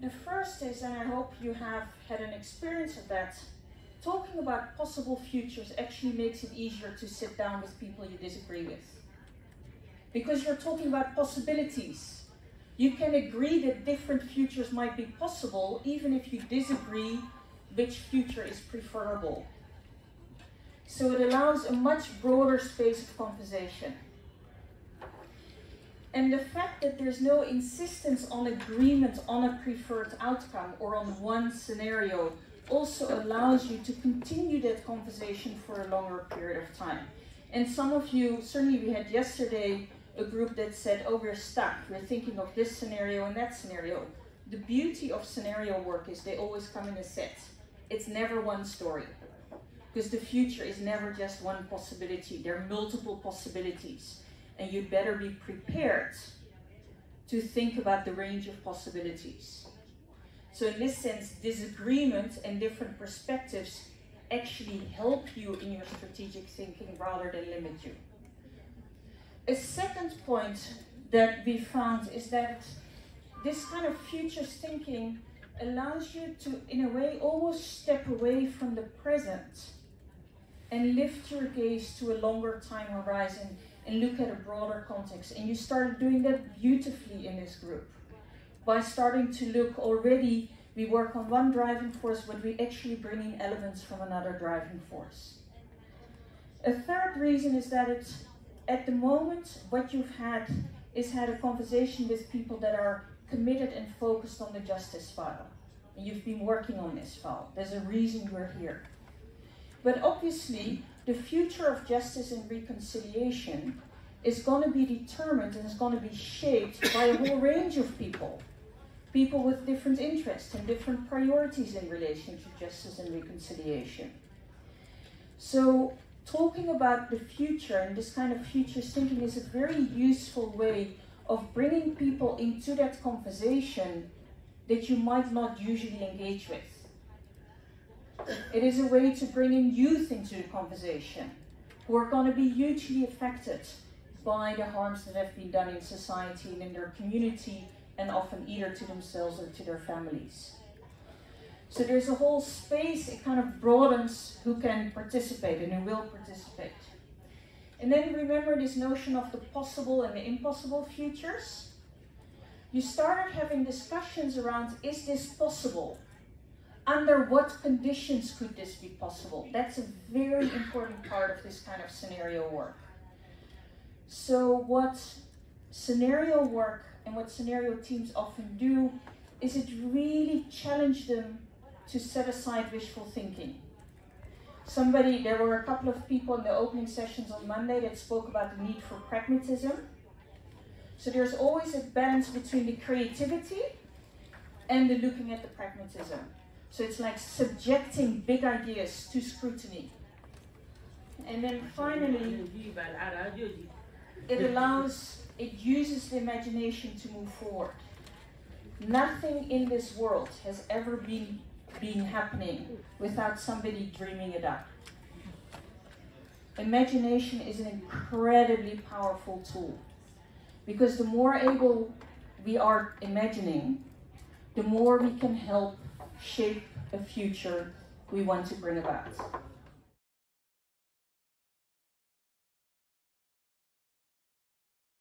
The first is, and I hope you have had an experience of that, talking about possible futures actually makes it easier to sit down with people you disagree with. Because you're talking about possibilities. You can agree that different futures might be possible, even if you disagree which future is preferable. So it allows a much broader space of conversation. And the fact that there's no insistence on agreement on a preferred outcome or on one scenario also allows you to continue that conversation for a longer period of time. And some of you, certainly we had yesterday a group that said, oh, we're stuck. We're thinking of this scenario and that scenario. The beauty of scenario work is they always come in a set. It's never one story. Because the future is never just one possibility. There are multiple possibilities. And you better be prepared to think about the range of possibilities. So in this sense, disagreement and different perspectives actually help you in your strategic thinking rather than limit you. A second point that we found is that this kind of futures thinking allows you to, in a way, almost step away from the present and lift your gaze to a longer time horizon and look at a broader context. And you started doing that beautifully in this group by starting to look already. We work on one driving force, but we actually bring in elements from another driving force. A third reason is that it's at the moment what you've had is had a conversation with people that are committed and focused on the justice file. And you've been working on this file. There's a reason you're here. But obviously, the future of justice and reconciliation is going to be determined and is going to be shaped by a whole range of people. People with different interests and different priorities in relation to justice and reconciliation. So, talking about the future and this kind of future thinking is a very useful way of bringing people into that conversation that you might not usually engage with. It is a way to bring in youth into the conversation who are going to be hugely affected by the harms that have been done in society and in their community and often either to themselves or to their families. So there's a whole space, it kind of broadens who can participate and who will participate. And then remember this notion of the possible and the impossible futures. You started having discussions around is this possible? Under what conditions could this be possible? That's a very important part of this kind of scenario work. So, what scenario work and what scenario teams often do is it really challenge them to set aside wishful thinking. Somebody, there were a couple of people in the opening sessions on Monday that spoke about the need for pragmatism. So there's always a balance between the creativity and the looking at the pragmatism. So it's like subjecting big ideas to scrutiny. And then finally, it allows, it uses the imagination to move forward. Nothing in this world has ever been, been happening without somebody dreaming it up. Imagination is an incredibly powerful tool because the more able we are imagining, the more we can help shape a future we want to bring about.